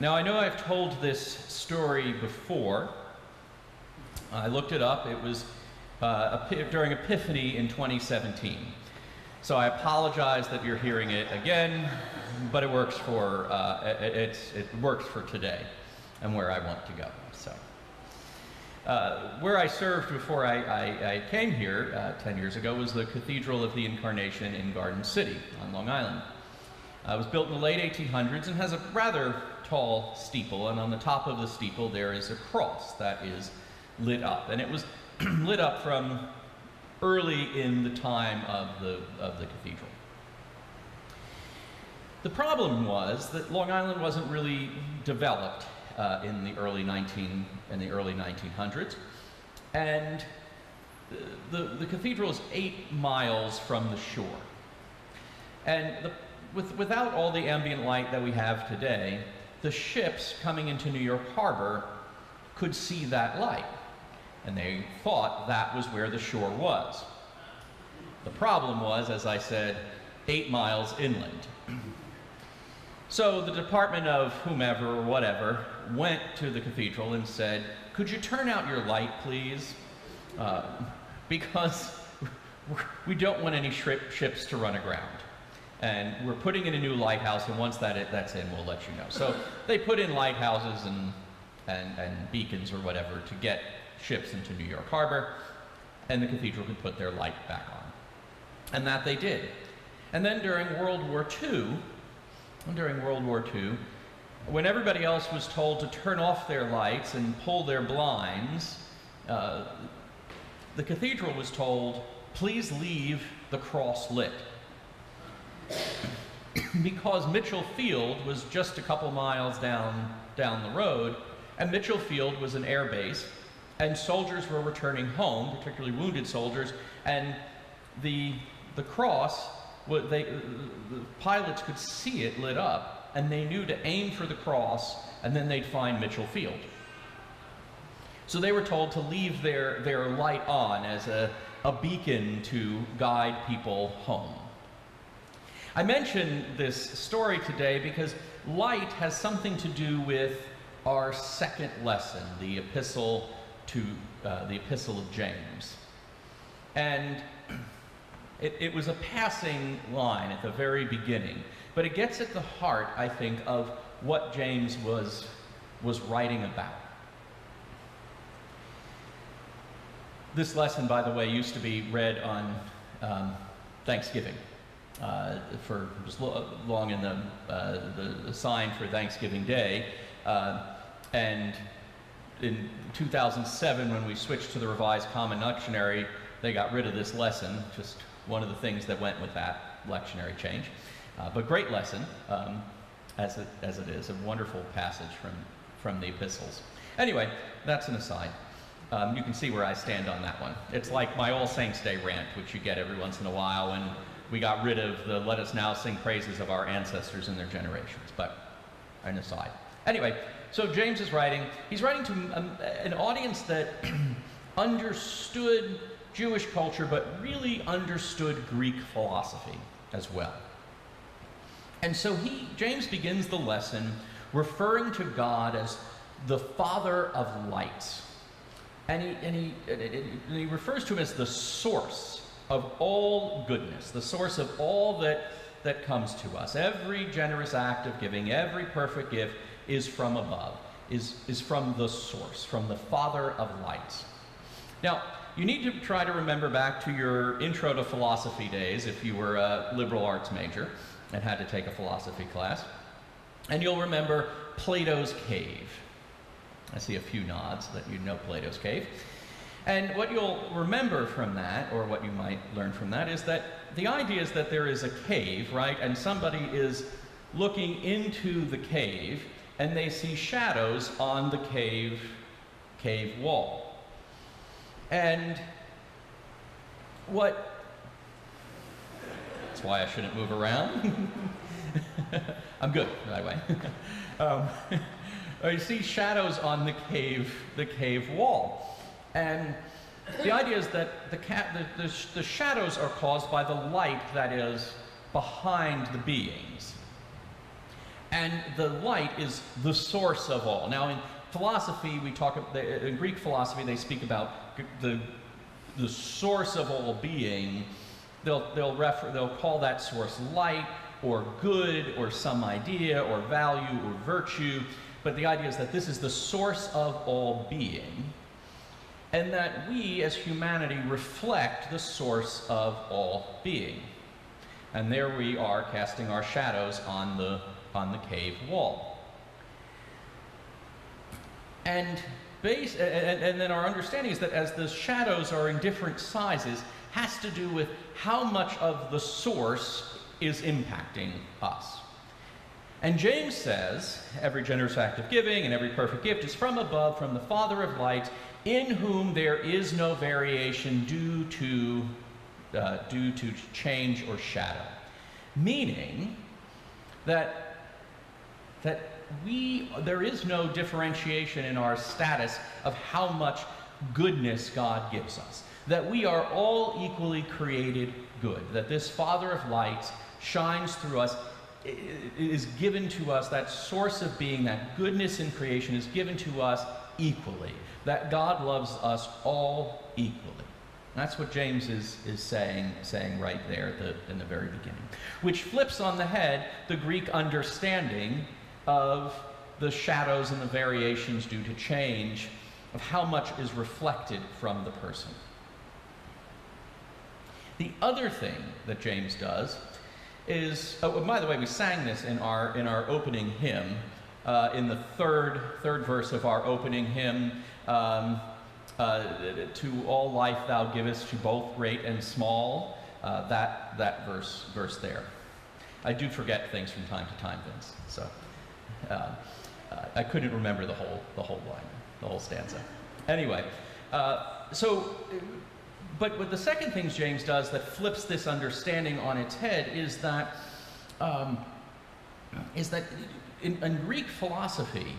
Now, I know I've told this story before. I looked it up. It was uh, during Epiphany in 2017. So I apologize that you're hearing it again, but it works for, uh, it, it works for today and where I want to go. So, uh, where I served before I, I, I came here uh, 10 years ago was the Cathedral of the Incarnation in Garden City on Long Island. Uh, it was built in the late 1800s and has a rather tall steeple, and on the top of the steeple there is a cross that is lit up. And it was lit up from early in the time of the, of the cathedral. The problem was that Long Island wasn't really developed uh, in the early 19 in the early 1900s, and the, the cathedral is eight miles from the shore. And the, with, without all the ambient light that we have today, the ships coming into New York Harbor could see that light. And they thought that was where the shore was. The problem was, as I said, eight miles inland. So the department of whomever or whatever went to the cathedral and said, could you turn out your light, please? Uh, because we don't want any ships to run aground. And we're putting in a new lighthouse, and once that that's in, we'll let you know. So they put in lighthouses and, and, and beacons or whatever to get ships into New York Harbor, and the cathedral could put their light back on. And that they did. And then during World War II, during World War II, when everybody else was told to turn off their lights and pull their blinds, uh, the cathedral was told, please leave the cross lit. because Mitchel Field was just a couple miles down, down the road, and Mitchel Field was an air base, and soldiers were returning home, particularly wounded soldiers, and the, the cross, they, uh, the pilots could see it lit up, and they knew to aim for the cross, and then they'd find Mitchel Field. So they were told to leave their, their light on as a, a beacon to guide people home. I mention this story today because light has something to do with our second lesson, the epistle to uh, the epistle of James. And it, it was a passing line at the very beginning, but it gets at the heart, I think, of what James was, was writing about. This lesson, by the way, used to be read on um, Thanksgiving uh, for just long in the, uh, the, the, sign for Thanksgiving Day. Uh, and in 2007, when we switched to the Revised Common Lectionary, they got rid of this lesson, just one of the things that went with that lectionary change. Uh, but great lesson, um, as, it, as it is, a wonderful passage from, from the epistles. Anyway, that's an aside. Um, you can see where I stand on that one. It's like my All Saints Day rant, which you get every once in a while when we got rid of the let us now sing praises of our ancestors and their generations, but an aside. Anyway, so James is writing, he's writing to um, an audience that understood Jewish culture, but really understood Greek philosophy as well. And so he, James begins the lesson referring to God as the Father of lights. And he, and he, and he refers to him as the source of all goodness, the source of all that, that comes to us. Every generous act of giving, every perfect gift is from above, is, is from the source, from the Father of lights. Now, you need to try to remember back to your intro to philosophy days if you were a liberal arts major and had to take a philosophy class. And you'll remember Plato's cave. I see a few nods that you know Plato's cave. And what you'll remember from that, or what you might learn from that, is that the idea is that there is a cave, right? And somebody is looking into the cave, and they see shadows on the cave, cave wall. And what, that's why I shouldn't move around. I'm good, by the way. um, you see shadows on the cave, the cave wall. And the idea is that the, the, the, the shadows are caused by the light that is behind the beings. And the light is the source of all. Now, in philosophy, we talk, in Greek philosophy, they speak about the, the source of all being. They'll, they'll, refer, they'll call that source light or good or some idea or value or virtue. But the idea is that this is the source of all being and that we as humanity reflect the source of all being. And there we are casting our shadows on the, on the cave wall. And, base, and, and then our understanding is that as the shadows are in different sizes, has to do with how much of the source is impacting us. And James says, every generous act of giving and every perfect gift is from above, from the Father of lights, in whom there is no variation due to, uh, due to change or shadow. Meaning that, that we, there is no differentiation in our status of how much goodness God gives us. That we are all equally created good. That this Father of lights shines through us is given to us, that source of being, that goodness in creation is given to us equally that God loves us all equally. That's what James is, is saying, saying right there the, in the very beginning. Which flips on the head the Greek understanding of the shadows and the variations due to change, of how much is reflected from the person. The other thing that James does is, oh, by the way, we sang this in our, in our opening hymn, uh, in the third, third verse of our opening hymn um, uh, to all life thou givest to both great and small. Uh, that, that verse, verse there. I do forget things from time to time, Vince. So uh, uh I couldn't remember the whole, the whole line, the whole stanza. Anyway, uh, so, but, but the second thing James does that flips this understanding on its head is that, um, is that in, in Greek philosophy,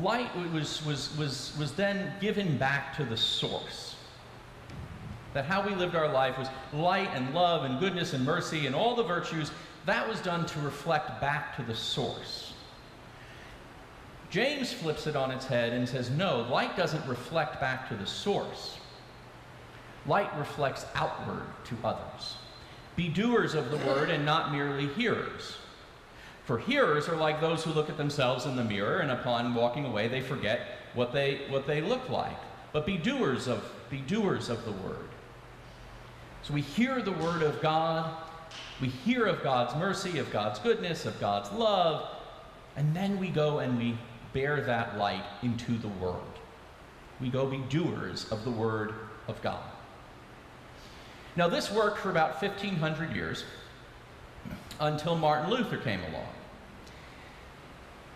light was, was, was, was then given back to the source. That how we lived our life was light and love and goodness and mercy and all the virtues, that was done to reflect back to the source. James flips it on its head and says, no, light doesn't reflect back to the source. Light reflects outward to others. Be doers of the word and not merely hearers. For hearers are like those who look at themselves in the mirror, and upon walking away, they forget what they, what they look like. But be doers, of, be doers of the word. So we hear the word of God, we hear of God's mercy, of God's goodness, of God's love, and then we go and we bear that light into the world. We go be doers of the word of God. Now, this worked for about 1,500 years until Martin Luther came along.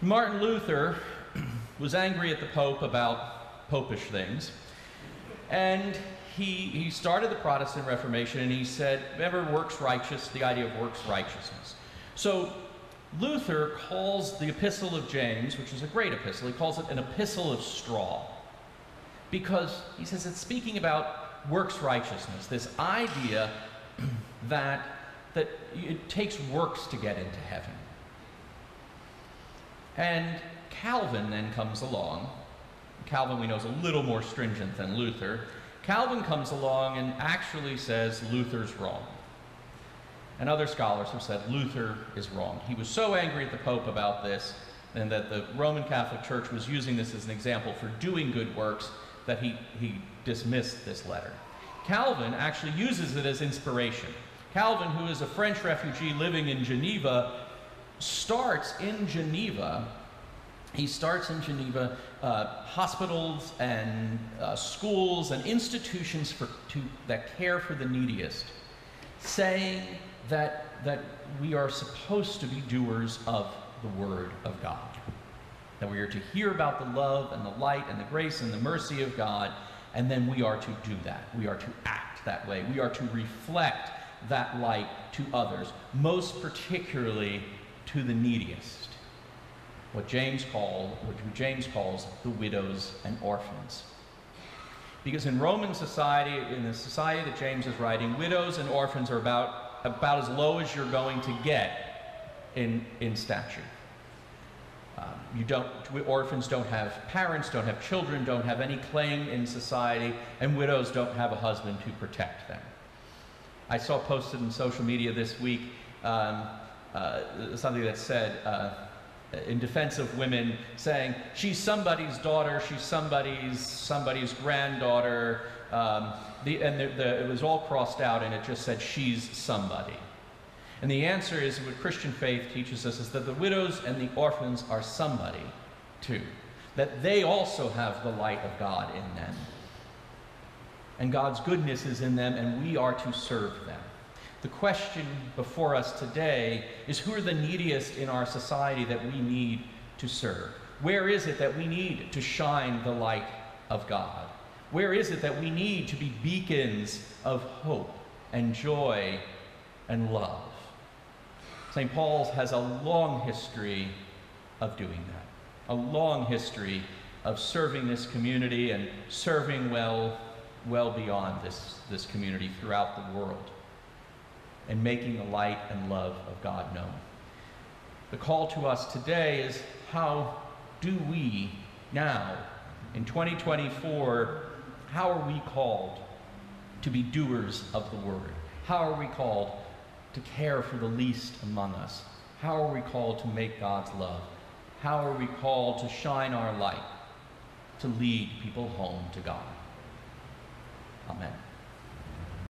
Martin Luther was angry at the Pope about popish things, and he, he started the Protestant Reformation and he said, remember works righteous, the idea of works righteousness. So Luther calls the Epistle of James, which is a great epistle, he calls it an epistle of straw. Because he says it's speaking about works righteousness, this idea that that it takes works to get into heaven. And Calvin then comes along. Calvin, we know, is a little more stringent than Luther. Calvin comes along and actually says Luther's wrong. And other scholars have said Luther is wrong. He was so angry at the Pope about this and that the Roman Catholic Church was using this as an example for doing good works that he, he dismissed this letter. Calvin actually uses it as inspiration. Calvin, who is a French refugee living in Geneva, starts in Geneva. He starts in Geneva uh, hospitals and uh, schools and institutions for, to, that care for the neediest, saying that, that we are supposed to be doers of the Word of God. That we are to hear about the love and the light and the grace and the mercy of God, and then we are to do that. We are to act that way. We are to reflect that light to others, most particularly to the neediest. What James called, what James calls the widows and orphans. Because in Roman society, in the society that James is writing, widows and orphans are about, about as low as you're going to get in, in stature. Um, you don't, orphans don't have parents, don't have children, don't have any claim in society, and widows don't have a husband to protect them. I saw posted in social media this week um, uh, something that said, uh, in defense of women, saying, she's somebody's daughter, she's somebody's, somebody's granddaughter, um, the, and the, the, it was all crossed out and it just said, she's somebody. And the answer is what Christian faith teaches us is that the widows and the orphans are somebody too. That they also have the light of God in them. And God's goodness is in them, and we are to serve them. The question before us today is who are the neediest in our society that we need to serve? Where is it that we need to shine the light of God? Where is it that we need to be beacons of hope and joy and love? St. Paul's has a long history of doing that, a long history of serving this community and serving well, well beyond this, this community throughout the world and making the light and love of God known. The call to us today is how do we now, in 2024, how are we called to be doers of the word? How are we called to care for the least among us? How are we called to make God's love? How are we called to shine our light, to lead people home to God? Amen.